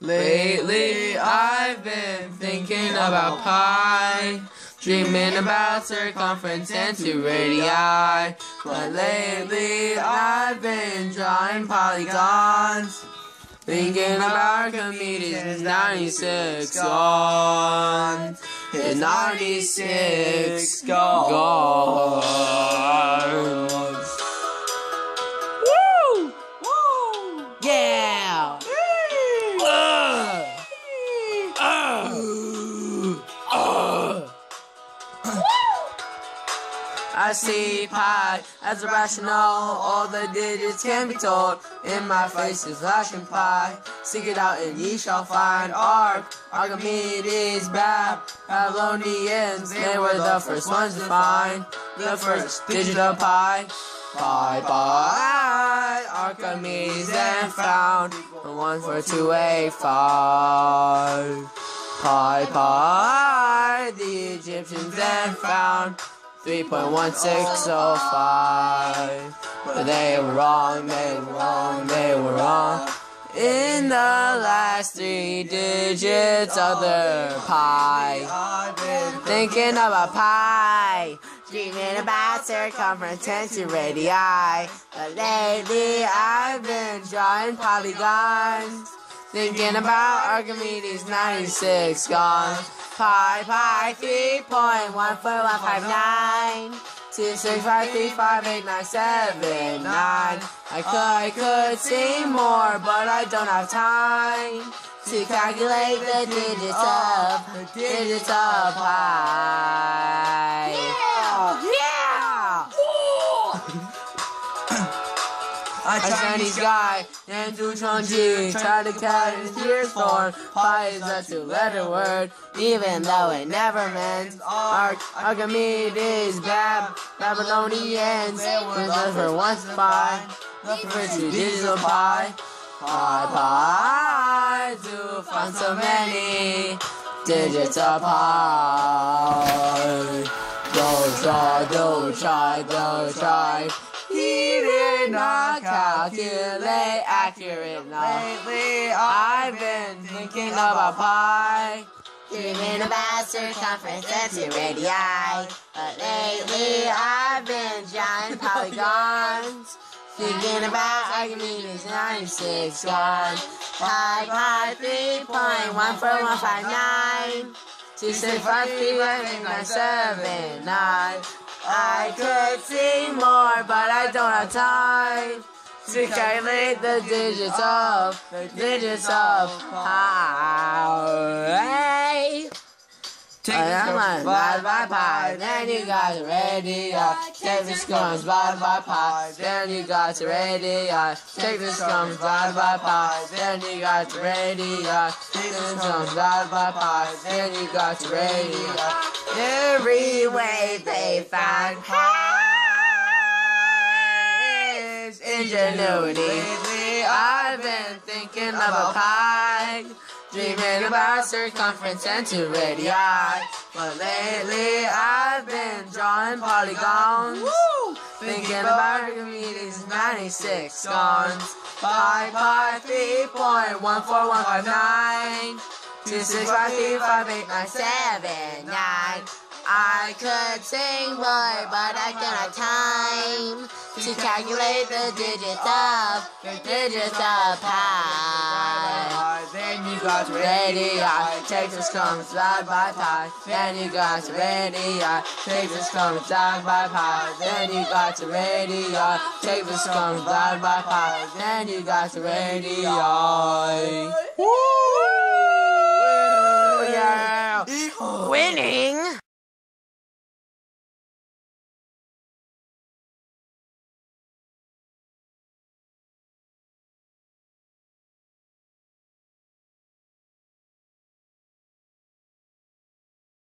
Lately, I've been thinking about pi, dreaming about circumference and two radii. But lately, I've been drawing polygons, thinking about Archimedes' 96 gons. His 96 gons. I see pi as irrational, all the digits can be told. In my face is flashing pi. Seek it out and ye shall find arc. Archimedes, Bab, Babylonians, they were the first ones to find the first digit of pi. Pi, pi, Archimedes then found the one for two a five. Pi, pi, the Egyptians then found 3.1605. But they were wrong, they were wrong, they were wrong. In the last three digits of the pi. Thinking about pi. Dreaming about circumference and two radii. But lately I've been drawing polygons. Thinking about Archimedes 96 gons. Pi, pi, 3.14159. 265358979. I could, I could see more, but I don't have time to calculate the digits of, the digits of pi. Yeah! A Chinese guy named Zu Chongzhi tried to catch his tears for pi is a two-letter word, even though it never meant Arch Archimedes, Bab Babylonians, was for once pi, the first two digits of pi. Pi, pi, to find so many digits of pi. Don't try, don't try, don't try. Not calculate accurately. Lately, I've been thinking about pi. Dreaming about circumference and radii. But lately I've been drawing polygons. Thinking about Archimedes 96 gons. Pi pi 3.14159. 2653979. I could see more, but I don't have time to calculate the digits of the digits of pi. Take this like, bye bye pie. Then you guys ready. Uh, take this comes bye bye pie. Then you guys ready. Uh, take this comes bye bye pie. Then you guys ready. Uh, take this comes bye bye pie. Then you guys ready. Uh, every way they find pi is ingenuity. I've been thinking about pi. Dreaming about circumference and two radii. But lately I've been drawing polygons. Thinking about Archimedes 96 gons. Pi pi 3.14159. 265358979. I could sing more, but I don't have time to calculate the digits of the digits of pi. Then you got ready, I Texas comes side by pie. Then you got ready, I Texas comes side by pie. Then you got ready, I Texas comes side by pie. Then you got ready, I. Woo!